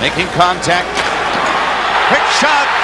Making contact. Quick shot.